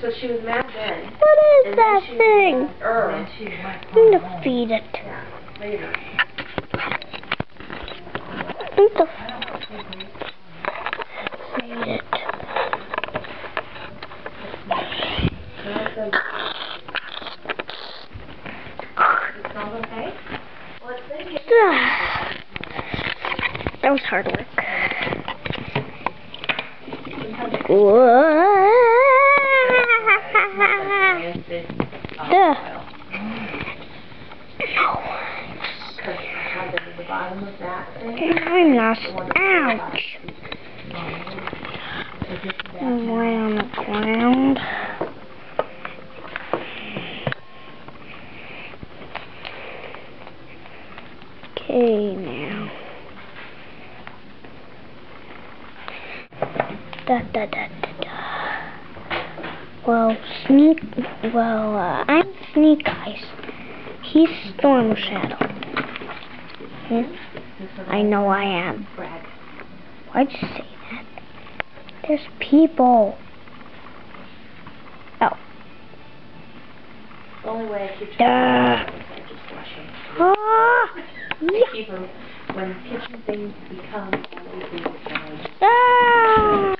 So she was mad then. What is and that then she thing? Was mad early. And she went I'm gonna home. feed it. Yeah, later. I need to feed it. So I said, it smells okay? Well, it's been Ugh. That was hard work. Ugh. Because I had the, the bottom of that thing. I'm lost. Ouch. I'm way on the ground. Okay, now. Da da da da. Well, Sneak. Well, uh, I'm Snake Eyes. He's Storm Shadow. Yeah, I know I am. Brad. Why'd you say that? There's people. Oh. The only way I keep Duh. I just flush them. Ah! Yeah. Keep them when kitchen things become all these things. Ah!